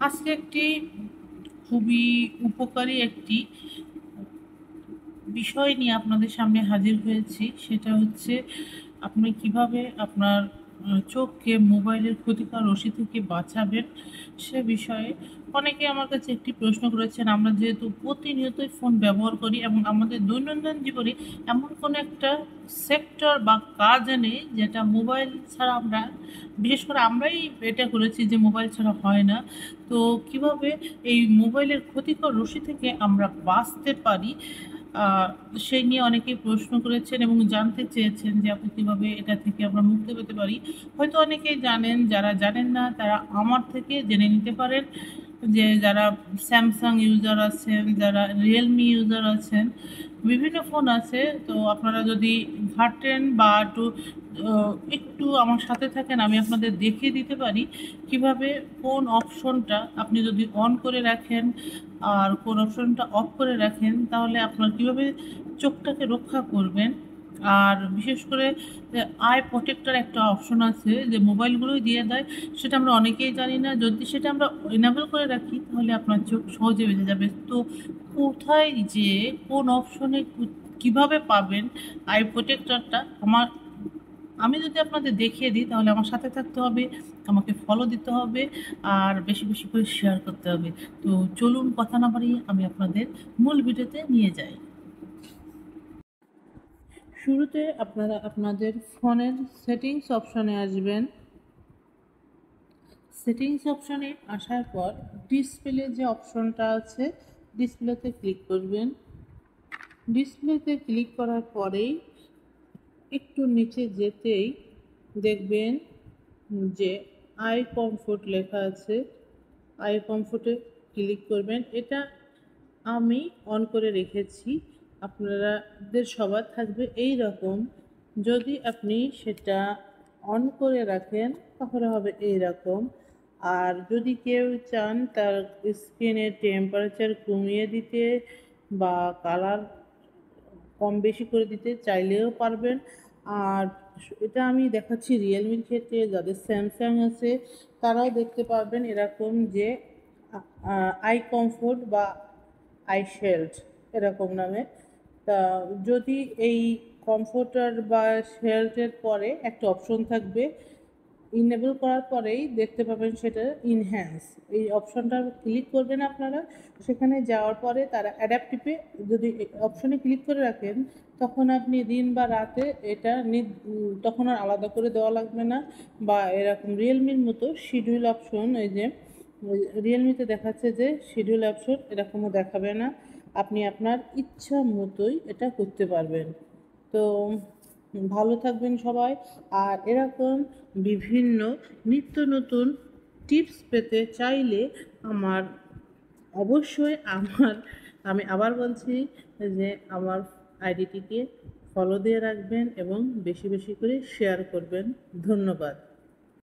আজকে একটি খুবই উপকারী একটি বিষয় নিয়ে আপনাদের সামনে হাজির হয়েছি। সেটা হচ্ছে আপনি কীভাবে আপনার চোখকে, মোবাইলের ক্ষতিকর রশি থেকে বাঁচাবেন সে বিষয়ে অনেকে আমার কাছে একটি প্রশ্ন করেছেন। আমরা যেহেতু প্রতিনিয়তই ফোন ব্যবহার করি এবং আমাদের দৈনন্দিন জীবনে এমন কোনো একটা সেক্টর বা কাজ নেই যেটা মোবাইল ছাড়া আমরা, বিশেষ করে আমরাই এটা করেছি যে মোবাইল ছাড়া হয় না, তো কীভাবে এই মোবাইলের ক্ষতিকর রশি থেকে আমরা বাঁচতে পারি? সেই নিয়ে অনেকেই প্রশ্ন করেছেন এবং জানতে চেয়েছেন যে আপনি কীভাবে এটা থেকে আমরা মুক্তি পেতে পারি। হয়তো অনেকেই জানেন, যারা জানেন না, তারা আমার থেকে জেনে নিতে পারেন যে যারা স্যামসাং ইউজার আছেন, যারা রিয়েলমি ইউজার আছেন, বিভিন্ন ফোন আছে। তো আপনারা যদি ঘাটেন বা একটু একটু আমার সাথে থাকেন, আমি আপনাদের দেখিয়ে দিতে পারি কীভাবে কোন অপশনটা আপনি যদি অন করে রাখেন আর কোন অপশনটা অফ করে রাখেন, তাহলে আপনার কীভাবে চোখটাকে রক্ষা করবেন। আর বিশেষ করে আই প্রোটেক্টর একটা অপশন আছে যে মোবাইলগুলোই দিয়ে দেয়, সেটা আমরা অনেকেই জানি না। যদি সেটা আমরা এনাবেল করে রাখি, তাহলে আপনার চোখ সহজে বেঁচে যাবে। তো কোথায় যে কোন অপশনে কীভাবে পাবেন আই প্রোটেক্টরটা আমার আমি যদি আপনাদের দেখিয়ে দিই, তাহলে আমার সাথে থাকতে হবে, আমাকে ফলো দিতে হবে, আর বেশি বেশি করে শেয়ার করতে হবে। তো চলুন কথা না বাড়িয়ে আমি আপনাদের মূল ভিডিওতে নিয়ে যাই। শুরুতে আপনারা আপনাদের ফোনের সেটিংস অপশনে আসবেন। সেটিংস অপশনে আসার পর ডিসপ্লে যে অপশনটা আছে ডিসপ্লেতে ক্লিক করবেন। ডিসপ্লেতে ক্লিক করার পরেই একটু নিচে যেতেই দেখবেন যে আই কমফোর্ট লেখা আছে। আই কমফোর্টে ক্লিক করবেন। এটা আমি অন করে রেখেছি। আপনারাদের সবার থাকবে এই রকম যদি আপনি সেটা অন করে রাখেন, তাহলে হবে এই রকম আর যদি কেউ চান তার স্কিনের টেম্পারেচার কমিয়ে দিতে বা কালার কম বেশি করে দিতে চাইলেও পারবেন। আর এটা আমি দেখাচ্ছি রিয়েলমির ক্ষেত্রে, যাদের স্যামসাং আছে, তারাও দেখতে পারবেন এরকম যে আই কমফোর্ট বা আই শেল্ড এরকম নামে। তা যদি এই কমফোর্টার বা শেল্টের পরে একটা অপশন থাকবে ইনেবল করার পরেই দেখতে পাবেন সেটা ইনহ্যান্স এই অপশনটা ক্লিক করবেন আপনারা। সেখানে যাওয়ার পরে তারা অ্যাডাপটিভে যদি অপশনে ক্লিক করে রাখেন, তখন আপনি দিন বা রাতে এটা তখন আর আলাদা করে দেওয়া লাগবে না। বা এরকম রিয়েলমির মতো শিডিউল অপশন এই যে রিয়েলমিতে দেখাচ্ছে যে শিডিউল অপশন এরকমও দেখাবে না। আপনি আপনার ইচ্ছা মতোই এটা করতে পারবেন। তো ভালো থাকবেন সবাই। আর এরকম বিভিন্ন নিত্য নতুন টিপস পেতে চাইলে আমার, অবশ্যই আমার, আমি আবার বলছি যে আমার আইডিটিকে ফলো দিয়ে রাখবেন এবং বেশি বেশি করে শেয়ার করবেন। ধন্যবাদ।